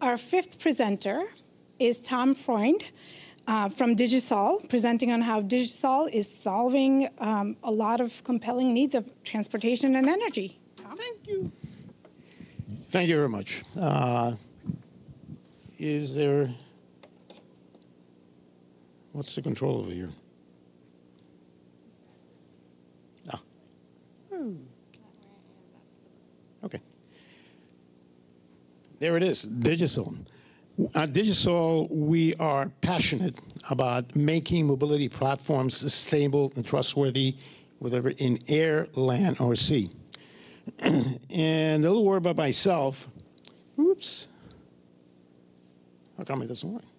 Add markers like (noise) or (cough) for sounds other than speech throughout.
our fifth presenter is Tom Freund uh, from Dig.y.Sol, presenting on how Dig.y.Sol is solving um, a lot of compelling needs of transportation and energy. Tom? Thank you. Thank you very much. Uh, is there, what's the control over here? Ah. Hmm. Okay. There it is, digital. At Dig.y.Sol, we are passionate about making mobility platforms stable and trustworthy, whether in air, land, or sea. (clears throat) and a little word about myself. Oops. How come it doesn't work?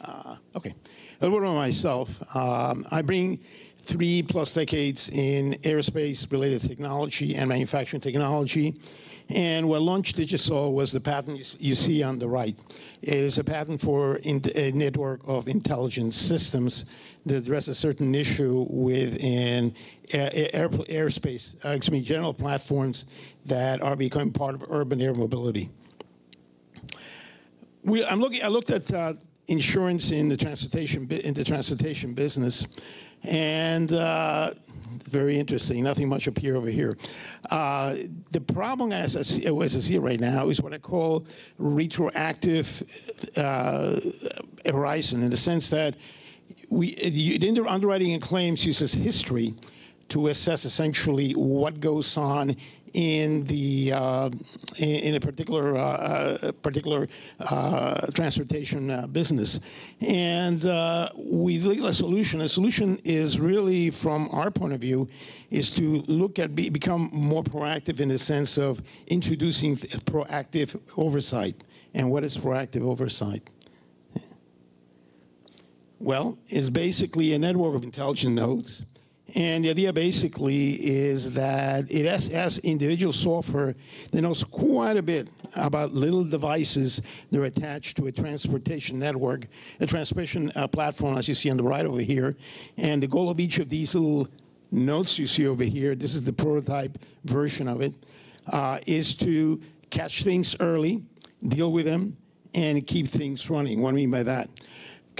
Uh, okay. A little bit about myself. Um, I bring three plus decades in aerospace related technology and manufacturing technology. And what launched Dig.y.Sol was the patent you see on the right. It is a patent for a network of intelligent systems that address a certain issue within air, airspace, uh, excuse me, general platforms that are becoming part of urban air mobility. We, I'm looking, I looked at uh, insurance in the transportation in the transportation business, and uh, very interesting. Nothing much up here over here. Uh, the problem as I, see, as I see it right now is what I call retroactive uh, horizon, in the sense that we the underwriting and claims uses history to assess essentially what goes on in the uh, in, a particular uh, uh, particular uh, transportation uh, business, and uh, we look at a solution. A solution is really, from our point of view, is to look at be, become more proactive in the sense of introducing proactive oversight. And what is proactive oversight? Well, it's basically a network of intelligent nodes and the idea basically is that it has, has, individual software that knows quite a bit about little devices that are attached to a transportation network, a transportation uh, platform, as you see on the right over here. And the goal of each of these little nodes you see over here, this is the prototype version of it, uh, is to catch things early, deal with them, and keep things running. What do I mean by that?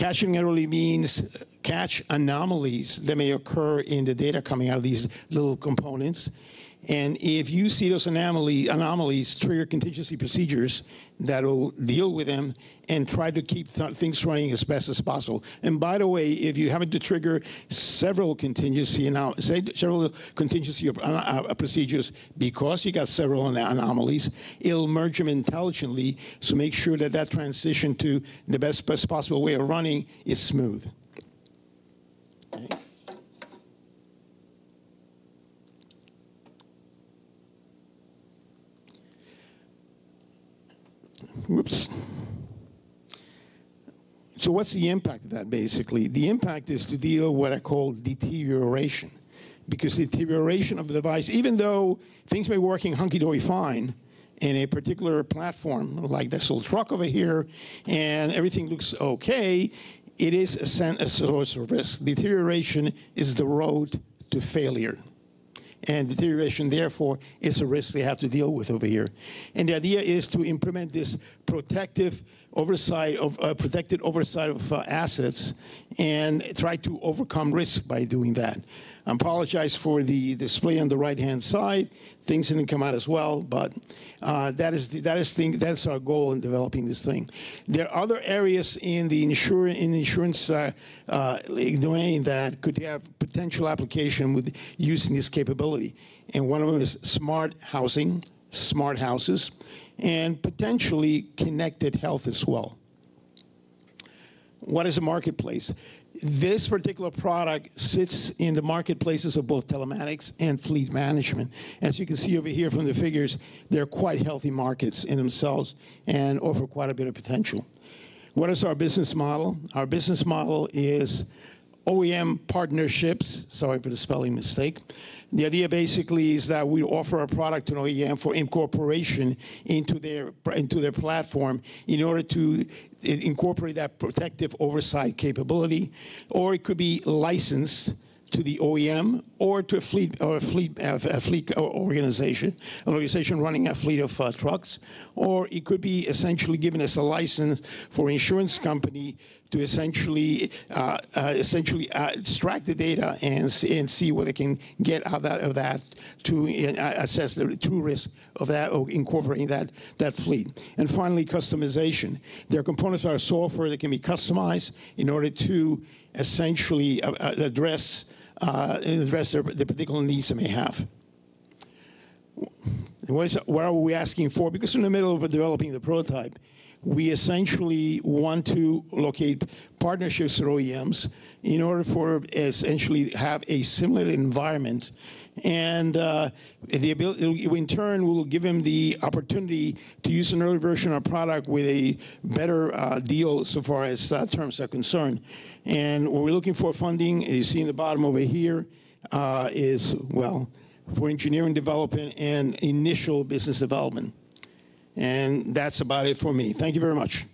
Catching generally means catch anomalies that may occur in the data coming out of these little components. And if you see those anomaly, anomalies, trigger contingency procedures that will deal with them and try to keep th things running as best as possible. And by the way, if you happen to trigger several contingency now, several contingency uh, uh, procedures because you got several anomalies, it'll merge them intelligently. So make sure that that transition to the best, best possible way of running is smooth. Whoops. So what's the impact of that, basically? The impact is to deal with what I call deterioration. Because deterioration of the device, even though things may be working hunky-dory fine in a particular platform, like this little truck over here, and everything looks okay, it is a, source of risk. Deterioration is the road to failure. And deterioration, therefore, is a risk they have to deal with over here. And the idea is to implement this protective oversight of uh, protected oversight of uh, assets and try to overcome risk by doing that. I apologize for the display on the right-hand side. Things didn't come out as well, but uh, that is the, that is thing that's our goal in developing this thing. There are other areas in the insurance in insurance uh, uh, domain that could have potential application with using this capability, and one of them is smart housing, smart houses, and potentially connected health as well. What is a marketplace? This particular product sits in the marketplaces of both telematics and fleet management. As you can see over here from the figures, they're quite healthy markets in themselves and offer quite a bit of potential. What is our business model? Our business model is OEM partnerships, sorry for the spelling mistake. The idea basically is that we offer a product to an OEM for incorporation into their, into their platform in order to eh, incorporate that protective oversight capability, or it could be licensed to the OEM or to a fleet or a fleet a fleet organization, an organization running a fleet of uh, trucks, or it could be essentially given as a license for an insurance company to essentially uh, uh, essentially uh, extract the data and see, and see what they can get out of that, of that to uh, assess the true risk of that or incorporating that that fleet. And finally, customization. There are components of software that can be customized in order to essentially uh, uh, address uh, address the, the particular needs they may have. What, is, what are we asking for? Because in the middle of developing the prototype, we essentially want to locate partnerships with OEMs in order for essentially have a similar environment and uh, the ability, in turn, will give him the opportunity to use an early version of our product with a better uh, deal so far as uh, terms are concerned. And what we're looking for funding, you see in the bottom over here, uh, is well for engineering development and initial business development. And that's about it for me. Thank you very much.